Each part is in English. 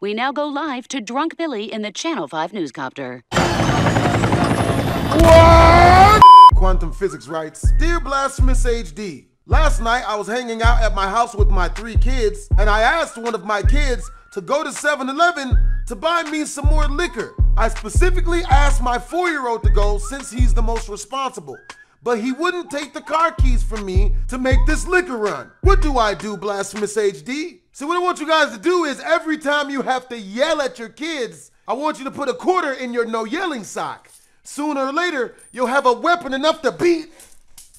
We now go live to Drunk Billy in the Channel 5 Newscopter. What? Quantum physics writes Dear Blastphamous HD, last night I was hanging out at my house with my three kids, and I asked one of my kids to go to 7 Eleven to buy me some more liquor. I specifically asked my four year old to go since he's the most responsible. But he wouldn't take the car keys from me to make this liquor run. What do I do, Blastphamous HD? So, what I want you guys to do is every time you have to yell at your kids, I want you to put a quarter in your no yelling sock. Sooner or later, you'll have a weapon enough to beat.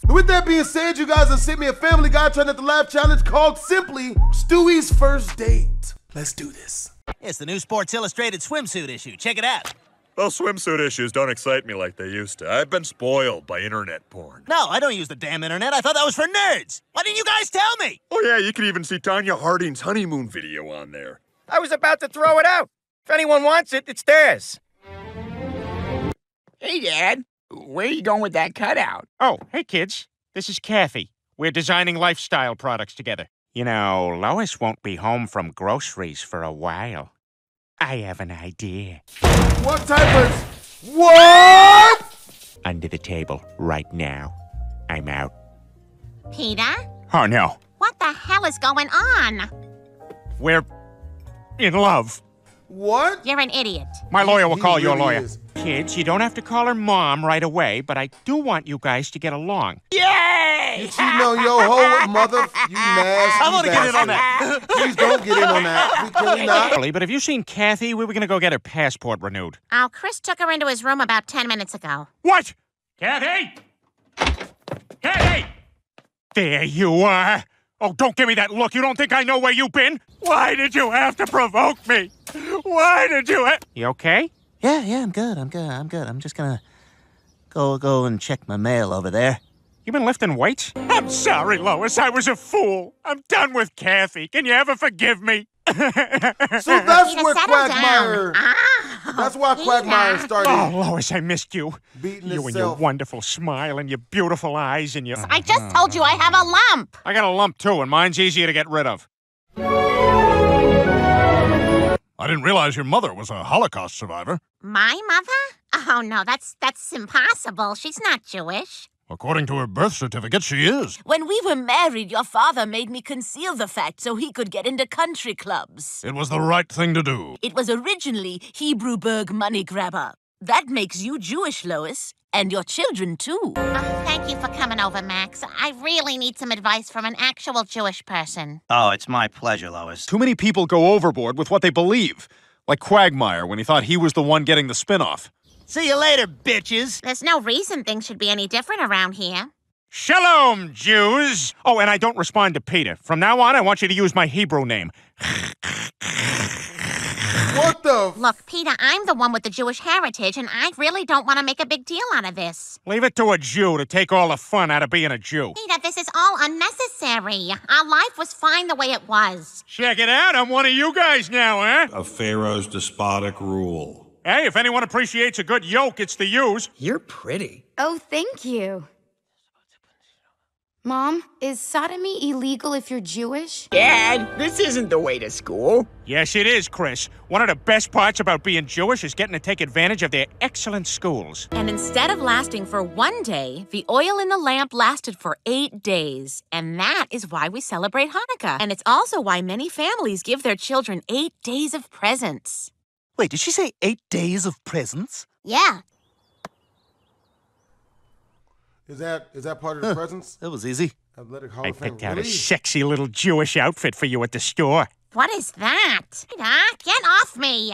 With that being said, you guys have sent me a Family Guy Try at the Laugh challenge called simply Stewie's First Date. Let's do this. It's the new Sports Illustrated swimsuit issue. Check it out. Those swimsuit issues don't excite me like they used to. I've been spoiled by internet porn. No, I don't use the damn internet. I thought that was for nerds. Why didn't you guys tell me? Oh, yeah, you can even see Tonya Harding's honeymoon video on there. I was about to throw it out. If anyone wants it, it's theirs. Hey, Dad. Where are you going with that cutout? Oh, hey, kids. This is Kathy. We're designing lifestyle products together. You know, Lois won't be home from groceries for a while. I have an idea. What type of. What? Under the table, right now. I'm out. Peter? Oh, no. What the hell is going on? We're in love. What? You're an idiot. My lawyer will He call your really lawyer. is. Kids, you don't have to call her mom right away, but I do want you guys to get along. Yay! You cheating on your whole mother, you nasty I'm gonna get in on that. Please don't get in on that. We can we not? Really, but have you seen Kathy? We were going to go get her passport renewed. Oh, Chris took her into his room about 10 minutes ago. What? Kathy? Kathy! There you are. Oh, don't give me that look. You don't think I know where you've been? Why did you have to provoke me? Why did you? Ha- you okay? Yeah, yeah, I'm good. I'm good. I'm good. I'm just gonna go go and check my mail over there. You been lifting weights? I'm sorry, Lois. I was a fool. I'm done with Kathy. Can you ever forgive me? So that's Peter, where settle Quagmire. down. Ah, That's why Quagmire started Oh, Lois, I missed you. beating You and your wonderful smile and your beautiful eyes and your. I just told you I have a lump. I got a lump too, and mine's easier to get rid of. I didn't realize your mother was a Holocaust survivor. My mother? Oh, no, that's that's impossible. She's not Jewish. According to her birth certificate, she is. When we were married, your father made me conceal the fact so he could get into country clubs. It was the right thing to do. It was originally Hebrewburg money grabber. That makes you Jewish, Lois, and your children too. Oh, thank you for coming over, Max. I really need some advice from an actual Jewish person. Oh, it's my pleasure, Lois. Too many people go overboard with what they believe. Like Quagmire when he thought he was the one getting the spinoff. See you later, bitches. There's no reason things should be any different around here. Shalom, Jews! Oh, and I don't respond to Peter. From now on, I want you to use my Hebrew name. What the? F- Look, Peter, I'm the one with the Jewish heritage, and I really don't want to make a big deal out of this. Leave it to a Jew to take all the fun out of being a Jew. Peter, this is all unnecessary. Our life was fine the way it was. Check it out, I'm one of you guys now, eh? A Pharaoh's despotic rule. Hey, if anyone appreciates a good yoke, it's the Jews. You're pretty. Oh, thank you. Mom, is sodomy illegal if you're Jewish? Dad, this isn't the way to school. Yes, it is, Chris. One of the best parts about being Jewish is getting to take advantage of their excellent schools. And instead of lasting for one day, the oil in the lamp lasted for eight days. And that is why we celebrate Hanukkah. And it's also why many families give their children eight days of presents. Wait, did she say eight days of presents? Yeah. Is that is that part of the presence? That was easy. Athletic Hall I of Fame. picked out a sexy little Jewish outfit for you at the store. What is that? Peter, get off me.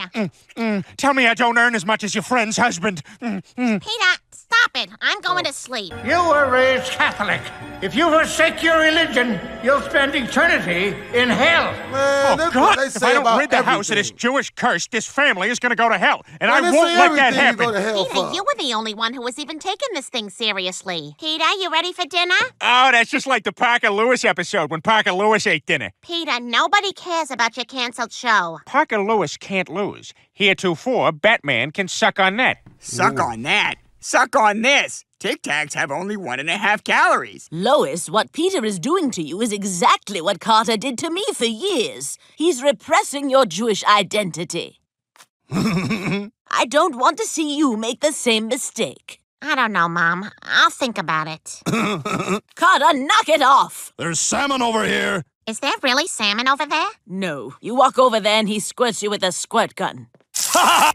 Mm, tell me I don't earn as much as your friend's husband. Mm, mm. Peter, stop it. I'm going to sleep. You were raised Catholic. If you forsake your religion, you'll spend eternity in hell. Man, Oh, God! what they If I don't rid the house of this. Jewish curse, this family is going to go to hell. And Man, I they won't say let that everything you happen. To hell Peter, for. you were the only one who was even taking this thing seriously. Peter, you ready for dinner? Oh, that's just like the Parker Lewis episode when Parker Lewis ate dinner. Peter, nobody cares about your canceled show. Parker Lewis can't lose. Heretofore, Batman can suck on that. Suck on that. Suck on this. Tic Tacs have only one and a half calories. Lois, what Peter is doing to you is exactly what Carter did to me for years. He's repressing your Jewish identity. I don't want to see you make the same mistake. I don't know, Mom. I'll think about it. Carter, knock it off! There's salmon over here. Is there really salmon over there? No. You walk over there and he squirts you with a squirt gun.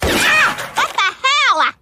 What the hell?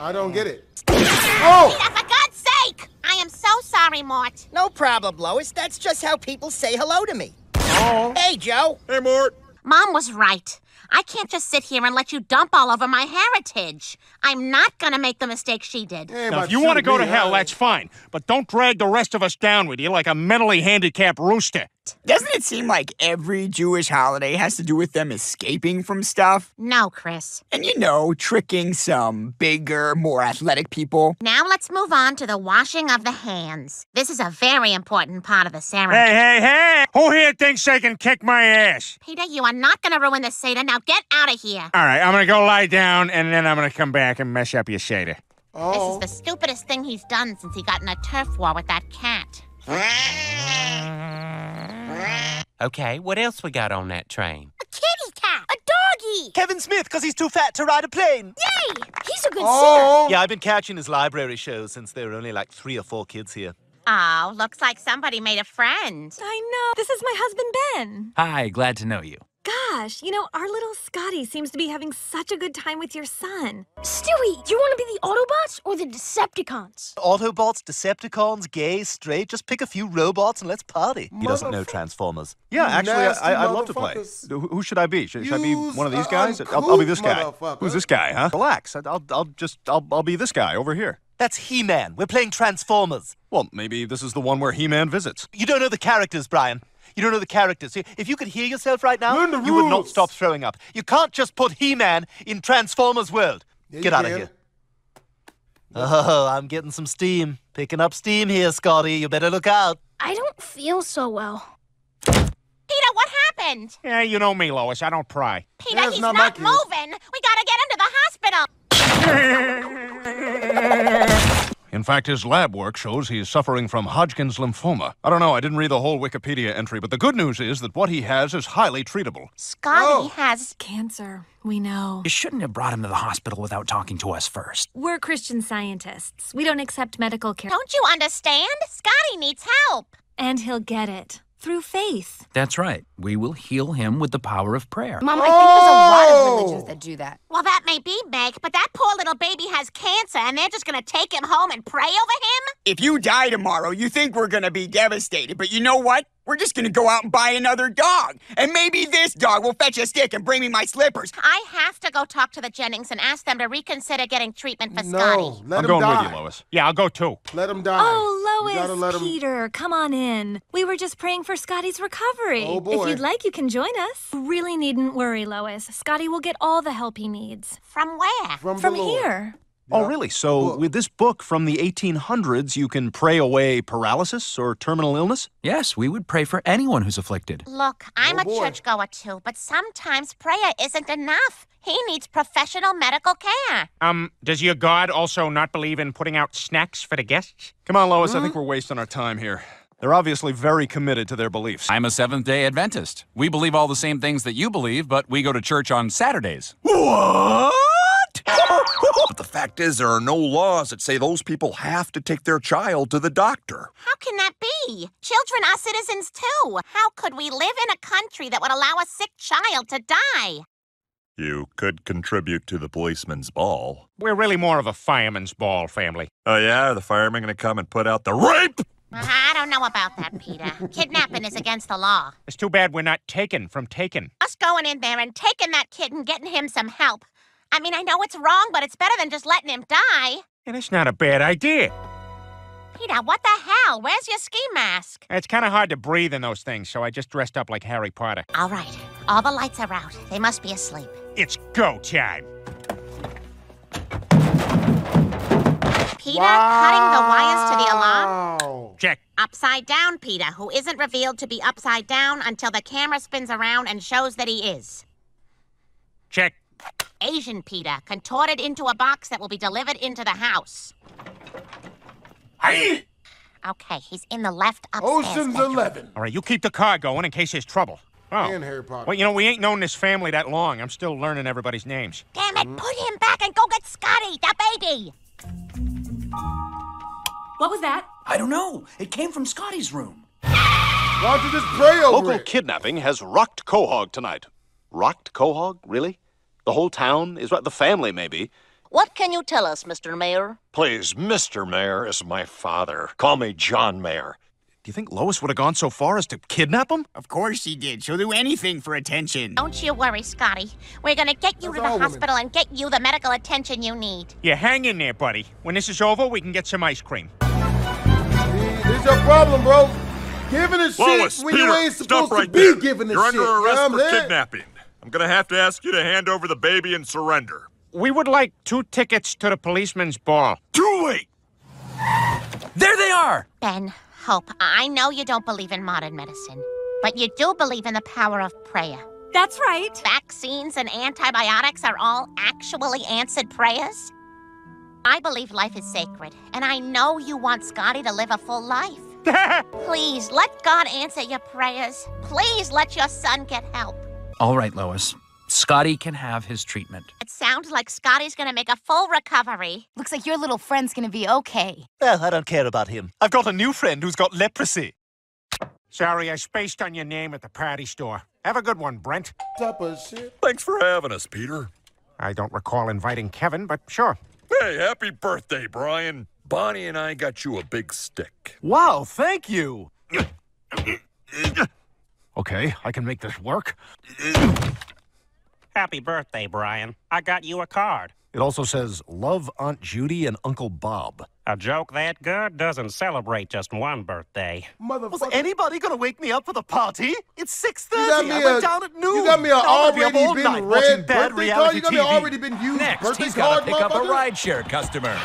I don't get it. Oh! Peter, for God's sake! I am so sorry, Mort. No problem, Lois. That's just how people say hello to me. Oh. Hey, Joe. Hey, Mort. Mom was right. I can't just sit here and let you dump all over my heritage. I'm not gonna make the mistake she did. Hey, Now, if you want to go to hell, that's fine. But don't drag the rest of us down with you like a mentally handicapped rooster. Doesn't it seem like every Jewish holiday has to do with them escaping from stuff? No, Chris. And you know, tricking some bigger, more athletic people. Now let's move on to the washing of the hands. This is a very important part of the ceremony. Hey, hey, hey! Who here thinks they can kick my ass? Peter, you are not gonna ruin the Seder. Now get out of here. All right, I'm gonna go lie down, and then I'm gonna come back and mess up your Seder. Oh. This is the stupidest thing he's done since he got in a turf war with that cat. Okay, what else we got on that train? A kitty cat! A doggy! Kevin Smith, because he's too fat to ride a plane. Yay! He's a good Oh. Yeah, I've been catching his library shows since there were only like three or four kids here. Oh, looks like somebody made a friend. I know. This is my husband, Ben. Hi, glad to know you. Gosh, you know, our little Scotty seems to be having such a good time with your son. Stewie, do you want to be the Autobots or the Decepticons? Autobots, Decepticons, gay, straight, just pick a few robots and let's party. He doesn't know Transformers. Yeah, actually, I, I'd love to play. Who, who should I be? Should, should I be one of these guys? I'll, I'll be this guy. Who's this guy, huh? Relax. I- I'll, I'll just, I'll, I'll be this guy over here. That's He-Man. We're playing Transformers. Well, maybe this is the one where He-Man visits. You don't know the characters, Brian. You don't know the characters. If you could hear yourself right now, Learn the you would not stop throwing up. You can't just put He-Man in Transformers world. Yeah, Get you out of here. Oh, I'm getting some steam. Picking up steam here, Scotty. You better look out. I don't feel so well. Peter, what happened? Yeah, you know me, Lois. I don't pry. Peter, That's he's not not, moving. We gotta get him to the hospital. In fact, his lab work shows he is suffering from Hodgkin's lymphoma. I don't know, I didn't read the whole Wikipedia entry, but the good news is that what he has is highly treatable. Scotty Oh. has. Cancer. We know. You shouldn't have brought him to the hospital without talking to us first. We're Christian scientists. We don't accept medical care. Don't you understand? Scotty needs help. And he'll get it. Through faith. That's right. We will heal him with the power of prayer. Mom, I think there's a lot of religions that do that. Well, that may be, Meg, but that poor little baby has cancer, and they're just gonna take him home and pray over him? If you die tomorrow, you think we're gonna be devastated, but you know what? We're just gonna go out and buy another dog. And maybe this dog will fetch a stick and bring me my slippers. I have to go talk to the Jennings and ask them to reconsider getting treatment for No, Scotty. let I'm him going die. with you, Lois. Yeah, I'll go too. Let him die. Oh, You gotta let Lois, him- Peter, come on in. We were just praying for Scotty's recovery. Oh, boy. If you'd like, you can join us. Really needn't worry, Lois. Scotty will get all the help he needs. From where? From, From here. Oh, really? So, with this book from the 1800s, you can pray away paralysis or terminal illness? Yes, we would pray for anyone who's afflicted. Look, I'm Oh, a boy. churchgoer too, but sometimes prayer isn't enough. He needs professional medical care. Um, does your God also not believe in putting out snacks for the guests? Come on, Lois, I think we're wasting our time here. They're obviously very committed to their beliefs. I'm a Seventh day Adventist. We believe all the same things that you believe, but we go to church on Saturdays. What? But the fact is, there are no laws that say those people have to take their child to the doctor. How can that be? Children are citizens too. How could we live in a country that would allow a sick child to die? You could contribute to the policeman's ball. We're really more of a fireman's ball family. Oh, yeah? Are the firemen going to come and put out the rape? Uh-huh, I don't know about that, Peter. Kidnapping is against the law. It's too bad we're not taken from taken. Us going in there and taking that kid and getting him some help. I mean, I know it's wrong, but it's better than just letting him die. And it's not a bad idea. Peter, what the hell? Where's your ski mask? It's kind of hard to breathe in those things, so I just dressed up like Harry Potter. All right. All the lights are out. They must be asleep. It's go time. Peter, cutting the wires to the alarm. Check. Upside down, Peter, who isn't revealed to be upside down until the camera spins around and shows that he is. Check. Asian Peter, contorted into a box that will be delivered into the house. Hey! Okay, he's in the left upstairs Ocean's bedroom. Eleven. All right, you keep the car going in case there's trouble. Oh. And Harry Potter. Well, you know, we ain't known this family that long. I'm still learning everybody's names. Damn it, put him back and go get Scotty, the baby! What was that? I don't know. It came from Scotty's room. Why don't just pray over Local it? kidnapping has rocked Quahog tonight. Rocked Quahog? Really? The whole town is what? The family, maybe. What can you tell us, Mr. Mayor? Please, Mr. Mayor is my father. Call me John Mayor. Do you think Lois would have gone so far as to kidnap him? Of course she did. She'll do anything for attention. Don't you worry, Scotty. We're gonna get you to the all women. hospital and get you the medical attention you need. Yeah, hang in there, buddy. When this is over, we can get some ice cream. See, this your problem, bro. Giving a shit Lois, when Peter, you ain't supposed right to be there. giving a You're shit. under you know arrest what I'm for saying? kidnapping. I'm gonna have to ask you to hand over the baby and surrender. We would like two tickets to the policeman's ball. Too late. There they are! Ben, Hope, I know you don't believe in modern medicine, but you do believe in the power of prayer. That's right. Vaccines and antibiotics are all actually answered prayers. I believe life is sacred, and I know you want Scotty to live a full life. Please let God answer your prayers. Please let your son get help. All right, Lois. Scotty can have his treatment. It sounds like Scotty's gonna make a full recovery. Looks like your little friend's gonna be okay. Well, I don't care about him. I've got a new friend who's got leprosy. Sorry, I spaced on your name at the party store. Have a good one, Brent. Type of shit. Thanks for having us, Peter. I don't recall inviting Kevin, but sure. Hey, happy birthday, Brian. Bonnie and I got you a big stick. Wow, thank you. okay, I can make this work. Happy birthday, Brian. I got you a card. It also says, Love Aunt Judy and Uncle Bob. A joke that good doesn't celebrate just one birthday. Motherfucker. Was anybody gonna wake me up for the party? It's 6.30. You got me I went a- down at noon. You got me a Now gonna be up already been night watching red bad birthday card. You got me reality already TV. been used Next, birthday he's got card, to pick up a motherfucker. rideshare customer.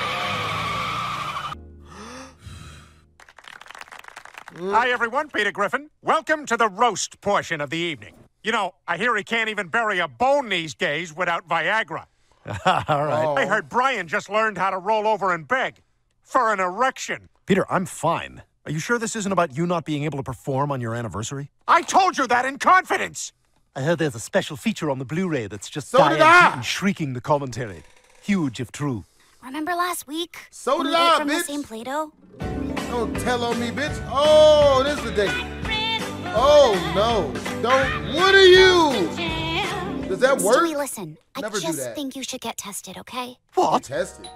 Mm. Hi, everyone. Peter Griffin. Welcome to the roast portion of the evening. You know, I hear he can't even bury a bone these days without Viagra. All right. Oh. I heard Brian just learned how to roll over and beg for an erection. Peter, I'm fine. Are you sure this isn't about you not being able to perform on your anniversary? I told you that in confidence. I heard there's a special feature on the Blu-ray that's just So Diane did I. Keaton shrieking the commentary. Huge if true. Remember last week? So when did we ate I, from bitch. the same Play-Doh? Don't tell on me, bitch. Oh, this is the day. Oh no! Don't. What are you? Does that work? Stewie, listen. Never I just think you should get tested, okay? What? Tested.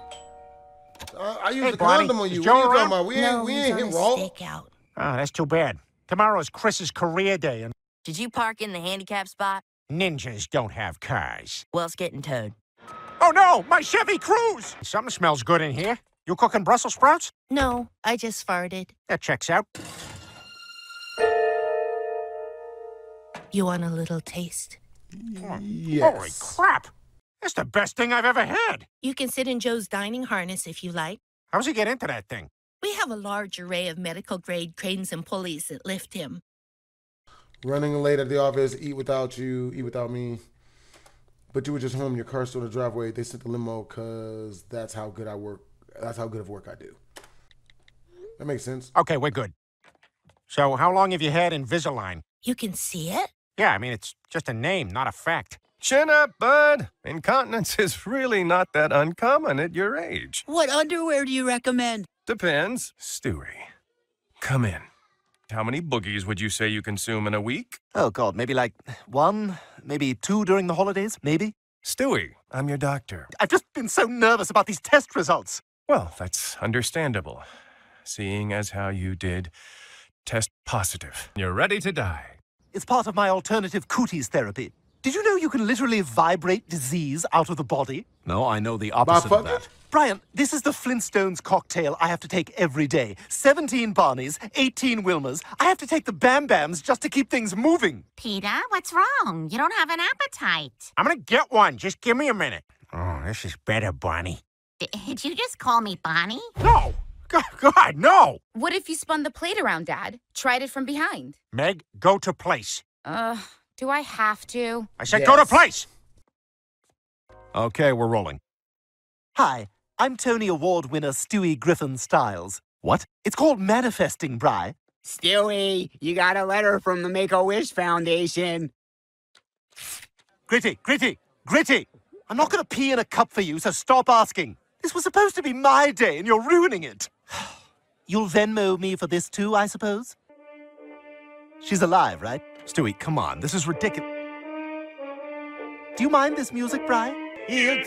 Uh, I used Hey, a Bonnie, condom on is you. Joe What are you talking around? about? We ain't, we ain't hit raw. Oh, that's too bad. Tomorrow's Chris's career day, and Did you park in the handicap spot? ninjas don't have cars. Well, it's getting towed. Oh no, my Chevy Cruze! Something smells good in here. You cooking Brussels sprouts? No, I just farted. That checks out. You want a little taste? Oh, yes. Holy crap! That's the best thing I've ever had. You can sit in Joe's dining harness if you like. How's he get into that thing? We have a large array of medical grade cranes and pulleys that lift him. Running late at the office, eat without you, eat without me. But you were just home, your car's still in the driveway. They sent the limo because that's how good I work. That's how good of work I do. That makes sense. Okay, we're good. So, how long have you had Invisalign? You can see it? Yeah, I mean, it's just a name, not a fact. Chin up, bud. Incontinence is really not that uncommon at your age. What underwear do you recommend? Depends. Stewie, come in. How many boogies would you say you consume in a week? Oh, God, maybe like one, maybe two during the holidays, maybe? Stewie, I'm your doctor. I've just been so nervous about these test results. Well, that's understandable, seeing as how you did test positive. You're ready to die. It's part of my alternative cooties therapy. Did you know you can literally vibrate disease out of the body? No, I know the opposite of that. Brian, this is the Flintstones cocktail I have to take every day. 17 Barneys, 18 Wilmas. I have to take the Bam Bams just to keep things moving. Peter, what's wrong? You don't have an appetite. I'm gonna get one. Just give me a minute. Oh, this is better, Bonnie. Did you just call me Bonnie? No! God, God, no! What if you spun the plate around, Dad? Tried it from behind? Meg, go to place. Uh, do I have to? I said go to place! Okay, we're rolling. Hi, I'm Tony Award winner Stewie Griffin Styles. What? It's called manifesting, Bry. Stewie, you got a letter from the Make-A-Wish Foundation. Gritty, Gritty, Gritty! I'm not going to pee in a cup for you, so stop asking. This was supposed to be my day, and you're ruining it. You'll Venmo me for this too, I suppose? She's alive, right? Stewie, come on. This is ridiculous. Do you mind this music, Bry? I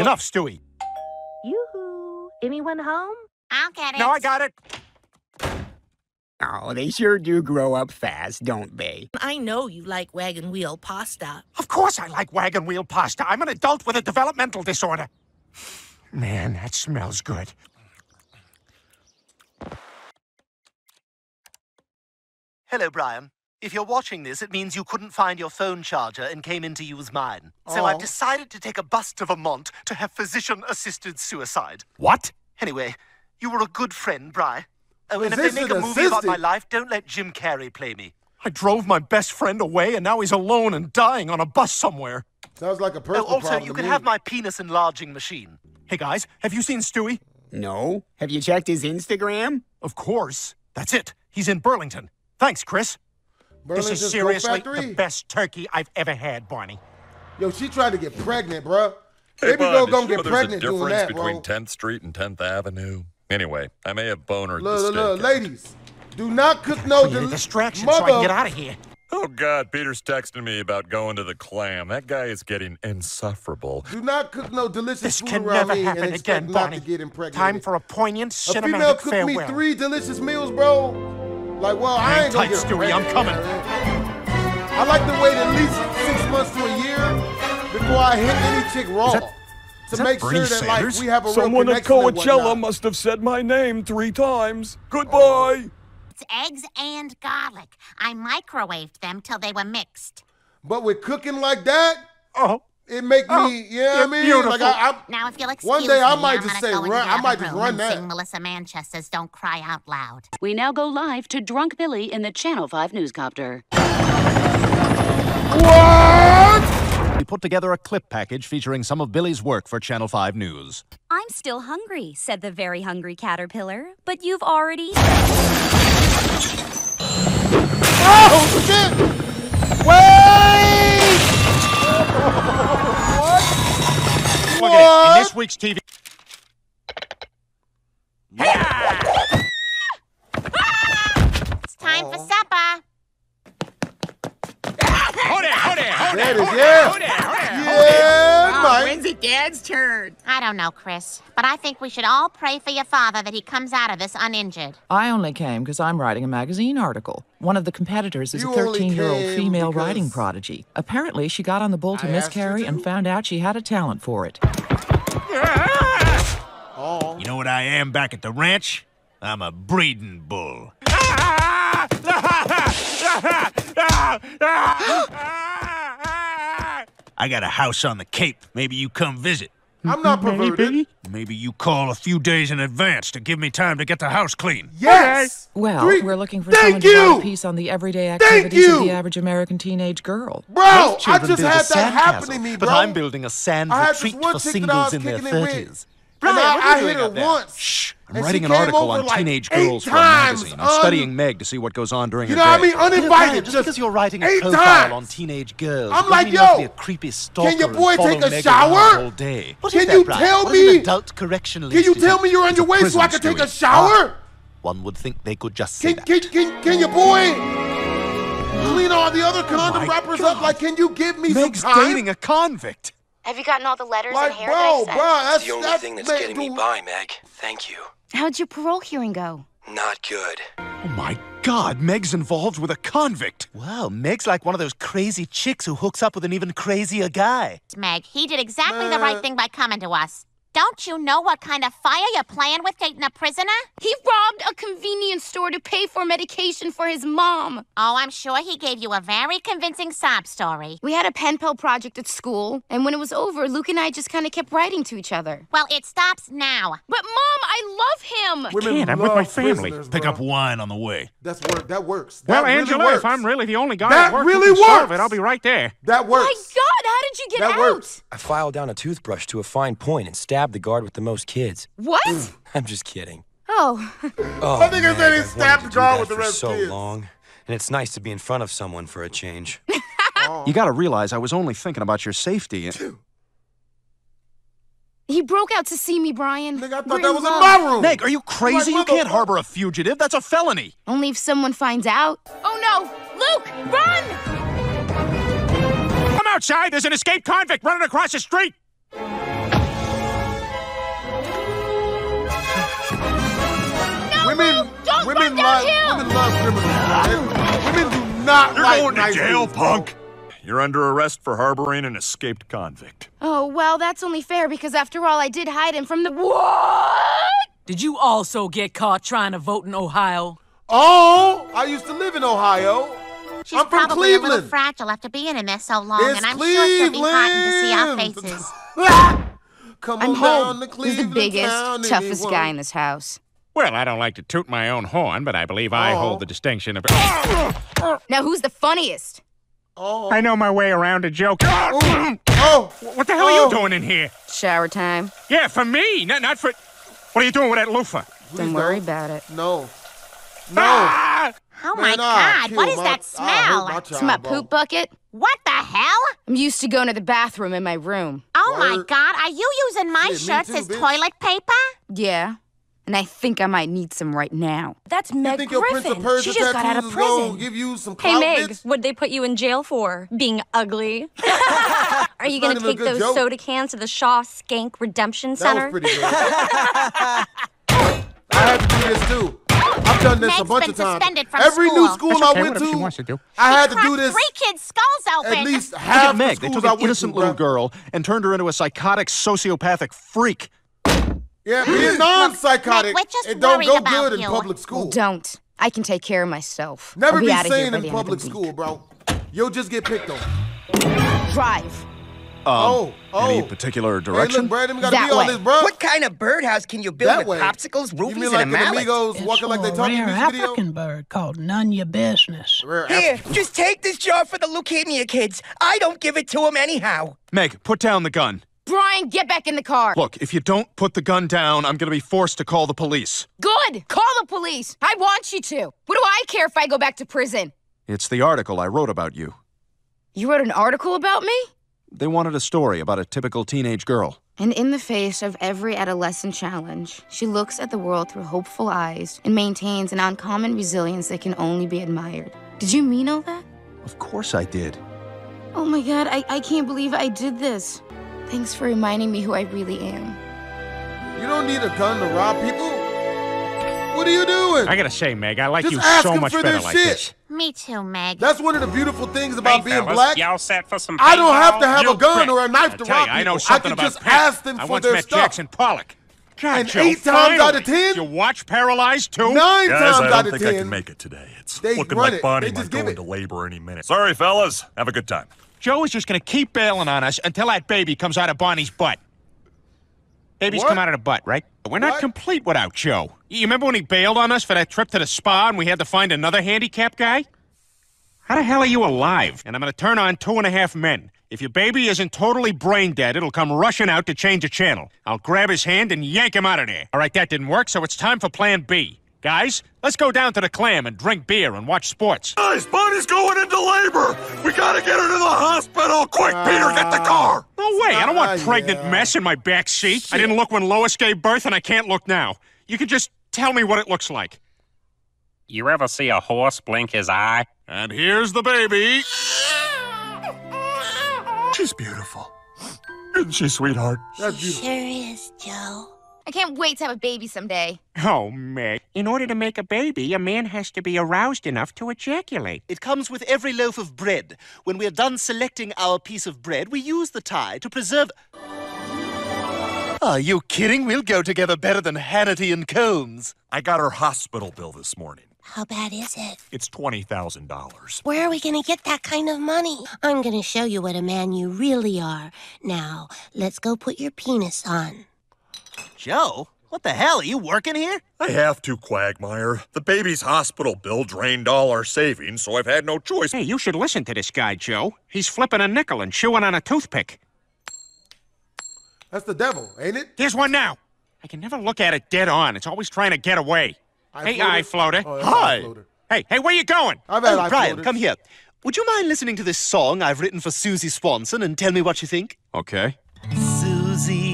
Enough, Stewie. Yoo-hoo. Anyone home? I'll get it. No, I got it. Oh, they sure do grow up fast, don't they? I know you like wagon wheel pasta. Of course I like wagon wheel pasta. I'm an adult with a developmental disorder. Man, that smells good. Hello, Brian. If you're watching this, it means you couldn't find your phone charger and came in to use mine. So Oh. I've decided to take a bus to Vermont to have physician-assisted suicide. What? Anyway, you were a good friend, Bry. Oh, and if they make a movie about my life, don't let Jim Carrey play me. I drove my best friend away, and now he's alone and dying on a bus somewhere. Sounds like a Oh, personal also, problem you to can me. have my penis enlarging machine. Hey, guys, have you seen Stewie? No. Have you checked his Instagram? Of course. That's it. He's in Burlington. Thanks, Chris. This is seriously Factory? the best turkey I've ever had, Barney. Yo, she tried to get pregnant, bruh. Hey, Baby bud, girl did gonna you know get there's pregnant a difference between 10th Street and 10th Avenue. Anyway, I may have bonered the Look, look, look, ladies, do not cook no Create a del- distraction mother. so I can get out of here. Oh, God, Peter's texting me about going to the clam. That guy is getting insufferable. Do not cook no delicious This food can around never me happen and expect again, not Barney. to get impregnated. Time for a poignant a female cinematic cooked farewell. me three delicious meals, bro. Like, well, I Hang ain't gonna tight, get Stewie, I'm coming. I like to wait at least six months to a year before I hit any chick raw. That- to is make Bernie sure that like Sanders? we have a Someone real at connection and Coachella must have said my name three times. Goodbye. It's eggs and garlic. I microwaved them till they were mixed. But with cooking like that, Oh, it make Oh, me, uh-huh. you know what I you're mean? beautiful. Like I, I, Now, if you'll excuse One day I me, might I'm just gonna say go into run- I might just room run that. Sing Melissa Manchester's "Don't Cry Out Loud." We now go live to Drunk Billy in the Channel 5 newscopter. We put together a clip package featuring some of Billy's work for Channel 5 News. I'm still hungry, said the very hungry caterpillar. But you've already. oh shit! Wait! look at it. In this week's TV. It's time for supper. Hold it, hold it, hold That it, is hold yeah. it, hold it, hold it. Yeah, Oh, when's it Dad's turn? I don't know, Chris, but I think we should all pray for your father that he comes out of this uninjured. I only came because I'm writing a magazine article. One of the competitors is You a 13 year old female because writing prodigy. Apparently, she got on the bull to I asked miscarry to. and found out she had a talent for it. Oh. You know what I am back at the ranch? I'm a breeding bull. Ah! Ah! Ah! I got a house on the Cape. Maybe you come visit. I'm not perverted. Maybe you call a few days in advance to give me time to get the house clean. Yes. Well, Three- we're looking for Thank someone to write a piece on the everyday activities of the average American teenage girl. Bro, I just had that happen to me, but. I'm building a sand I retreat for chick that I singles in their kicking it with. 30s. And Brian, I, are you I hit her once. Shh. I'm and writing an article on like teenage girls for a magazine. I'm un- studying Meg to see what goes on during You her know what I mean? You know, Brian, Uninvited. just just because you're writing a profile times. on teenage girls, I'm like, mean you have to be yo, a creepy stalker Can your boy take a Meg shower? all day. What Can is you that, Brian? tell What is an me- adult correctional Can you tell me you're on your way so I can take a shower? One would think they could just say Can, that. can, can, can your boy clean all the other oh condom my wrappers up? Like, can you give me Meg's some time? dating a convict. Have you gotten all the letters like, and hair bro, that I sent? bro, sent? that's the only that's thing that's man, getting me by, Meg. Thank you. How'd your parole hearing go? Not good. Oh my god, Meg's involved with a convict. Wow, Meg's like one of those crazy chicks who hooks up with an even crazier guy. Meg, he did exactly the right thing by coming to us. Don't you know what kind of fire you're playing with dating a prisoner? He robbed a convenience store store to pay for medication for his mom. Oh, I'm sure he gave you a very convincing sob story. We had a pen pal project at school, and when it was over, Luke and I just kind of kept writing to each other. Well, it stops now. But, Mom, I love him! Women can't, I'm with my family. Pick bro. up wine on the way. That's work. That works. Well, that really Angela, works. if I'm really the only guy That at work really who can solve works. it, I'll be right there. That works. My God, how did you get That out? works. I filed down a toothbrush to a fine point and stabbed the guard with the most kids. What? I'm just kidding. Oh. Oh, I think I said he I've stabbed the guard with the for rest so kids. long, and it's nice to be in front of someone for a change. You gotta realize I was only thinking about your safety. and- He broke out to see me, Brian. Nigga, I thought that was in my room. Meg, are you crazy? You can't harbor a fugitive. That's a felony. Only if someone finds out. Oh no! Luke, run! Come outside. There's an escaped convict running across the street. Women, don't women run love, women love criminals. man. Women do not You're like going to nice jail, people. punk. You're under arrest for harboring an escaped convict. Oh, well, that's only fair because after all, I did hide him from the. What? Did you also get caught trying to vote in Ohio? Oh, I used to live in Ohio. She's I'm from probably a little Cleveland. fragile after being in there so long, It's and I'm sure she'll be heartened to see our faces. Come I'm on home. down to Who's the biggest, town, toughest anyone. guy in this house? Well, I don't like to toot my own horn, but I believe I Oh. hold the distinction of. Now, who's the funniest? Oh. I know my way around a joke. Oh. What the hell are you doing in here? Shower time. Yeah, for me, not, not for. What are you doing with that loofah? Don't worry about it. No. No. Ah! Oh my I'll God, what is my- that smell? my It's my poop bucket. What the hell? I'm used to going to the bathroom in my room. Oh my God, are you using my Shit, shirts too, as bitch. toilet paper? Yeah. And I think I might need some right now. That's You Meg think your Prince Griffin. of Persia She just got out of tattoos is gonna prison. give you some Hey Meg, bitch? what'd they put you in jail for? Being ugly? Are you gonna take those joke. soda cans to the Shaw Skank Redemption That Center? was pretty good. I had to do this too. I've done this a bunch been of times. suspended from Every new school. school That's I went to, to. I had to do this Three kids' skulls open. at least half at the Meg. They schools took an innocent to, little girl and turned her into a psychotic, sociopathic freak. Yeah, being non-psychotic, Meg, we're just it don't go about good in you. public Well, school. don't. I can take care of myself. Never I'll be, be out of here sane in the end of the public school, bro. You'll just get picked on. Drive. oh, oh. Any oh. particular Hey, direction? look, Brad, That be way. this, bro. What kind of birdhouse can you build That with way. popsicles, You roofies, mean and like a an mallet? Amigos walking like they talk in rare music video? African bird called none your business. Here, just take this jar for the leukemia kids. I don't give it to them anyhow. Meg, put down the gun. Brian, get back in the car. Look, if you don't put the gun down, I'm gonna be forced to call the police. Good. Call the police. I want you to. What do I care if I go back to prison? It's the article I wrote about you. You wrote an article about me? They wanted a story about a typical teenage girl. And in the face of every adolescent challenge, she looks at the world through hopeful eyes and maintains an uncommon resilience that can only be admired. Did you mean all that? Of course I did. Oh my god, I, I can't believe I did this. Thanks for reminding me who I really am. You don't need a gun to rob people. What are you doing? I gotta say, Meg, I like Just you ask so them much for better their like shit. this. Me too, Meg. That's one of the beautiful things about being fellas, black. Y'all set for some I don't have to have You a gun prick. or a knife I to tell rob you, I know something can about just paint. ask them I for once their met stuff. Jackson Pollock. God, And Joe, eight times out of ten- You watch Paralyzed too? Nine Guys, times I out don't of think I ten, can make it today. It's they looking run like it. Bonnie They might just go give it. into labor any minute. Sorry, fellas. Have a good time. Joe is just gonna keep bailing on us until that baby comes out of Bonnie's butt. Babies What? come out of the butt, right? We're not What? complete without Joe. You remember when he bailed on us for that trip to the spa and we had to find another handicapped guy? How the hell are you alive? And I'm gonna turn on two and a half men. If your baby isn't totally brain dead, it'll come rushing out to change a channel. I'll grab his hand and yank him out of there. All right, that didn't work, so it's time for plan B. Guys, let's go down to the clam and drink beer and watch sports. Guys, Bonnie's going into labor. We gotta get her to the hospital. Quick, Peter, get the car. No way, I don't want Ah, pregnant yeah. mess in my back seat. I didn't look when Lois gave birth and I can't look now. You can just tell me what it looks like. You ever see a horse blink his eye? And here's the baby. She's beautiful. Isn't she, sweetheart? That's beautiful. Sure is, Joe. I can't wait to have a baby someday. Oh, Meg. In order to make a baby, a man has to be aroused enough to ejaculate. It comes with every loaf of bread. When we're done selecting our piece of bread, we use the tie to preserve. Are you kidding? We'll go together better than Hannity and Colmes. I got her hospital bill this morning. How bad is it? It's $20,000. Where are we going to get that kind of money? I'm going to show you what a man you really are. Now, let's go put your penis on. Joe, what the hell? Are you working here? I have to, Quagmire. The baby's hospital bill drained all our savings, so I've had no choice. Hey, you should listen to this guy, Joe. He's flipping a nickel and chewing on a toothpick. That's the devil, ain't it? Here's one now. I can never look at it dead on. It's always trying to get away. Eye hey, floater? eye floater. Oh, Hi. eye floater. Hey, hey, where you going? I've had Oh, eye Brian, floaters. come here. Would you mind listening to this song I've written for Susie Swanson and tell me what you think? Okay. Susie.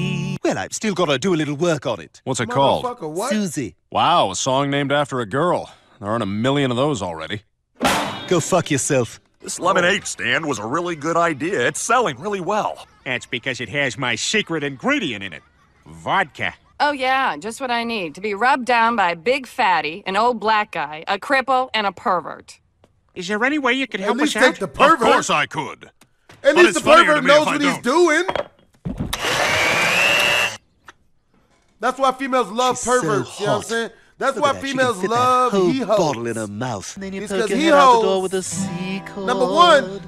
Well, I've still got to do a little work on it. What's it called? What? Susie. Wow, a song named after a girl. There aren't a million of those already. Go fuck yourself. This lemonade stand was a really good idea. It's selling really well. That's because it has my secret ingredient in it vodka. Oh, yeah, just what I need to be rubbed down by a big fatty, an old black guy, a cripple, and a pervert. Is there any way you could At help us least out? the pervert. Of course I could. At But least the pervert knows what he's don't. doing. That's why females love She's so perverts. you know what I'm saying? That's Look why at that, she can females fit that love whole he bottle in her mouth. And then you It's poke 'cause your he head out the door with a C cord. Number one,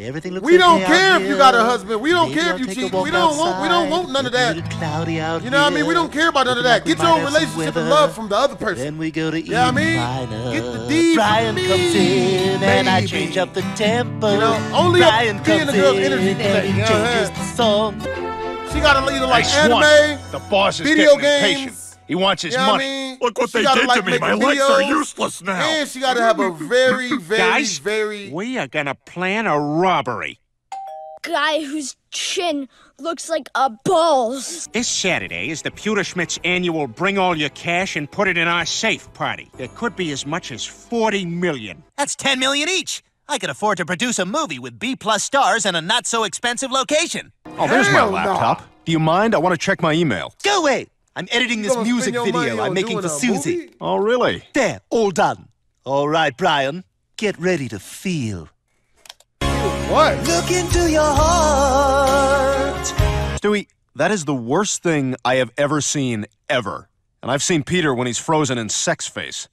Everything looks we don't okay out care if you got a husband. We don't Maybe care if you cheat. walk We don't want. We don't want none of that. little cloudy out You know what I mean? We don't care about none of that. Get your have some relationship and love from the other person. Then we go to Yeah, I mean, Minor. get the D Brian from comes me, in and I baby. change up the tempo. You know, only a- Brian me comes and the girl's in energy and he changes the song. She got to either like Hey, Swan, anime, The boss is video getting impatient. games. He wants his You know what I money. mean? Look what She they gotta, did like, to me. make My legs are videos, useless now. And she got to have a very, very, Guys, very. we are gonna plan a robbery. Guy whose chin looks like a balls. This Saturday is the Pewterschmidt's annual Bring All Your Cash and Put It in Our Safe party. There could be as much as 40 million. That's 10 million each. I could afford to produce a movie with B plus stars and a not so expensive location. Oh, there's my Hell no. laptop. Do you mind? I want to check my email. Go away. I'm editing this gonna spend music your video I'm on making doing for a Susie. movie? Oh, really? There, all done. All right, Brian. Get ready to feel. What? Look into your heart. Stewie, that is the worst thing I have ever seen, ever. And I've seen Peter when he's frozen in sex face.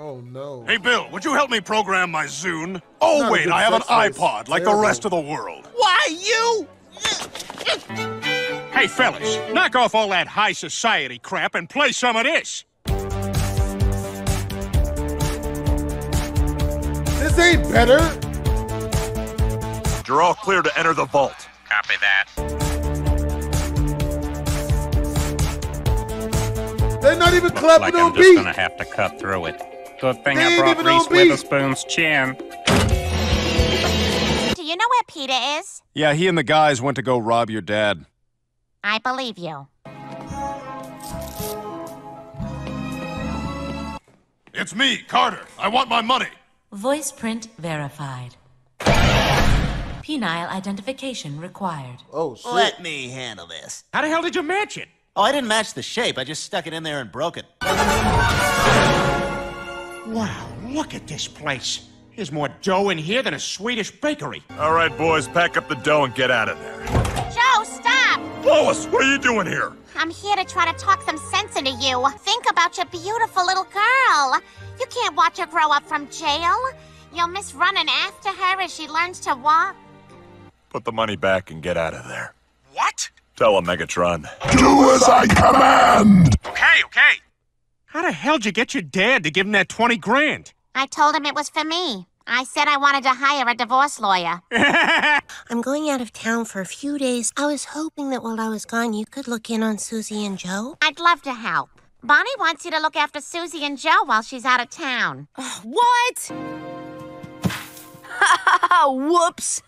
Oh no. Hey, Bill, would you help me program my Zune? Oh, Not wait, I have an sex face. iPod like the rest of the world. Why, you? Hey, fellas, knock off all that high society crap and play some of this. This ain't better. You're all clear to enter the vault. Copy that. They're not even clapping Like on I'm just gonna have to cut through it. Good thing They I brought even Reese. Witherspoon's chin. Do you know where Peter is? Yeah, he and the guys went to go rob your dad. I believe you. It's me, Carter. I want my money. Voice print verified. Penile identification required. Oh shit. Let me handle this. How the hell did you match it? Oh, I didn't match the shape. I just stuck it in there and broke it. Wow, look at this place. There's more dough in here than a Swedish bakery. All right, boys, pack up the dough and get out of there. Joe, stop! Lois, what are you doing here? I'm here to try to talk some sense into you. Think about your beautiful little girl. You can't watch her grow up from jail. You'll miss running after her as she learns to walk. Put the money back and get out of there. What? Tell him, Megatron. Do as I command! Okay, okay. How the hell did you get your dad to give him that 20 grand? I told him it was for me. I said I wanted to hire a divorce lawyer. I'm going out of town for a few days. I was hoping that while I was gone, you could look in on Susie and Joe. I'd love to help. Bonnie wants you to look after Susie and Joe while she's out of town. What? Whoops.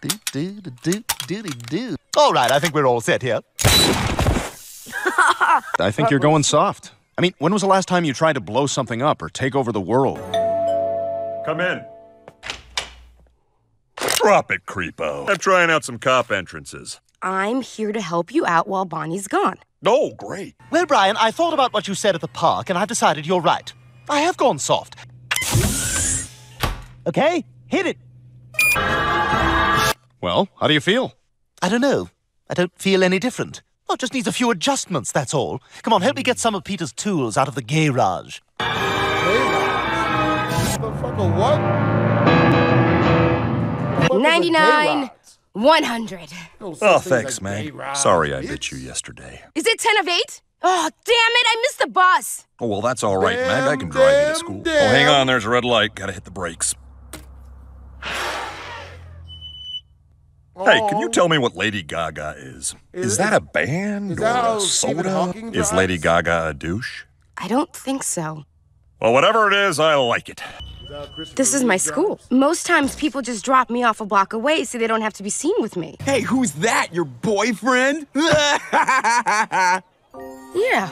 Do, do, do, do, do, do. All right, I think we're all set here. I think you're going soft. I mean, when was the last time you tried to blow something up or take over the world? Come in. Drop it, creepo. I'm trying out some cop entrances. I'm here to help you out while Bonnie's gone. Oh, great. Well, Brian, I thought about what you said at the park, and I've decided you're right. I have gone soft. Okay, hit it. Well, how do you feel? I don't know. I don't feel any different. Oh, it just needs a few adjustments, that's all. Come on, help me get some of Peter's tools out of the garage. Motherfucker, what? What is 99, 100. Oh, thanks, as a Meg. Sorry I bit you yesterday. Is it 10 of 8? Oh, damn it, I missed the bus. Oh, well, that's all right, Meg. I can drive you to school. Oh, hang on. There's a red light. Gotta hit the brakes. Hey, can you tell me what Lady Gaga is? Is, Is- that a band is or that a soda? Is Lady? Gaga a douche? I don't think so. Well, whatever it is, I like it. This is my school. Most times people just drop me off a block away so they don't have to be seen with me. Hey, who's that? Your boyfriend? Yeah.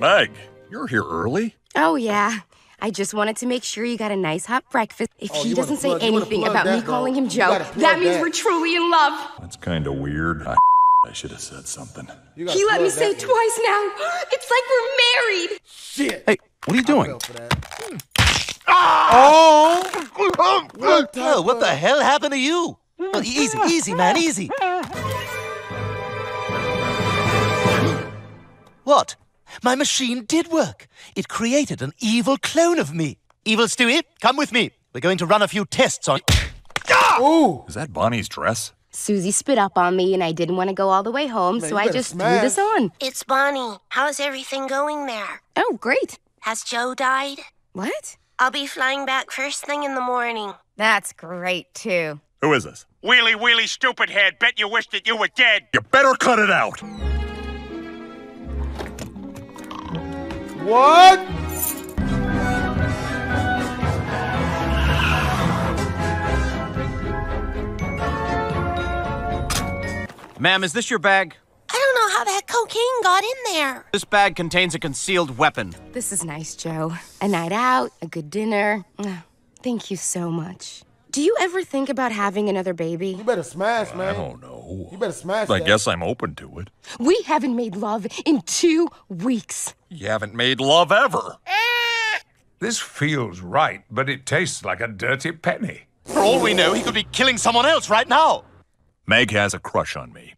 Meg, you're here early? Oh, yeah. I just wanted to make sure you got a nice hot breakfast. If Oh, he doesn't say plug- you anything plug about me that, calling though. him Joe, gotta that means that. we're truly in love. That's kind of weird. I, I should have said something. You He let me say that it twice now. It's like we're married. Shit. Hey, what are you doing? Ah! Oh! What, oh, what the hell happened to you? Oh, easy, easy, man, easy. What? My machine did work. It created an evil clone of me. Evil Stewie, come with me. We're going to run a few tests on. Ah! Ooh! Is that Bonnie's dress? Susie spit up on me and I didn't want to go all the way home, Man, so I just smash. threw this on. It's Bonnie. How's everything going there? Oh, great. Has Joe died? What? I'll be flying back first thing in the morning. That's great, too. Who is this? Wheelie, wheelie, stupid head. Bet you wish that you were dead. You better cut it out. What? Ma'am, is this your bag? I don't know how that cocaine got in there. This bag contains a concealed weapon. This is nice, Joe. A night out, a good dinner. Thank you so much. Do you ever think about having another baby? You better smash, man. I don't know. You better smash I that. guess I'm open to it. We haven't made love in two weeks. You haven't made love ever. This feels right, but it tastes like a dirty penny. For all we know, he could be killing someone else right now. Meg has a crush on me.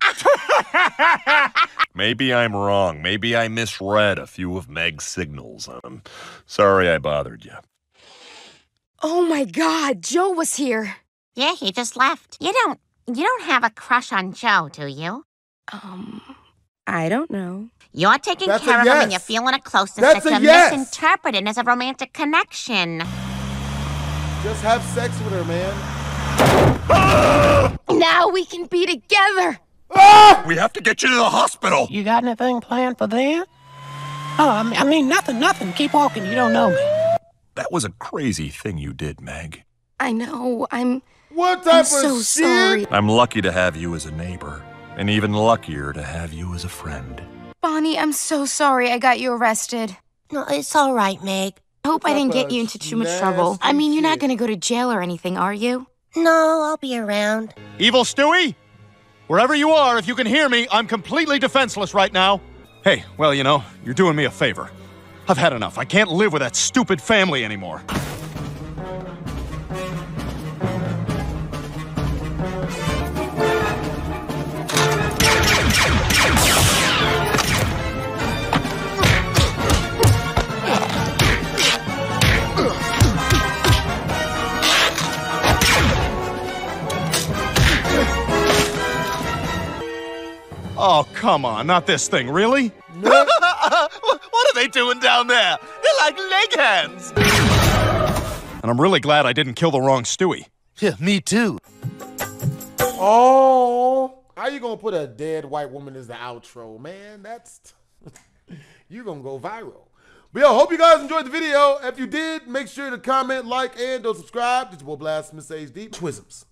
Maybe I'm wrong. Maybe I misread a few of Meg's signals. I'm sorry I bothered you. Oh my god, Joe was here. Yeah, he just left. You don't you don't have a crush on Joe, do you? Um, I don't know. You're taking That's care of him and you're feeling a closeness That's that a you're yes. misinterpreting as a romantic connection. Just have sex with her, man. Now we can be together. Ah! We have to get you to the hospital. You got anything planned for that? Oh, I mean, I mean nothing, nothing. Keep walking. You don't know me. That was a crazy thing you did, Meg. I know. I'm. What I'm of so shit? sorry. I'm lucky to have you as a neighbor, and even luckier to have you as a friend. Bonnie, I'm so sorry I got you arrested. No, it's all right, Meg. I hope I didn't get you into too much trouble. I mean, you're not gonna go to jail or anything, are you? No, I'll be around. Evil Stewie? Wherever you are, if you can hear me, I'm completely defenseless right now. Hey, well, you know, you're doing me a favor. I've had enough. I can't live with that stupid family anymore. Oh, come on, not this thing, really? what are they doing down there? They're like leg hands. And I'm really glad I didn't kill the wrong Stewie. Yeah, me too. Oh, how you gonna put a dead white woman as the outro, man? That's you gonna go viral. But yo, hope you guys enjoyed the video. If you did, make sure to comment, like, and don't subscribe. This is your boy Blastphamous HD Twisms.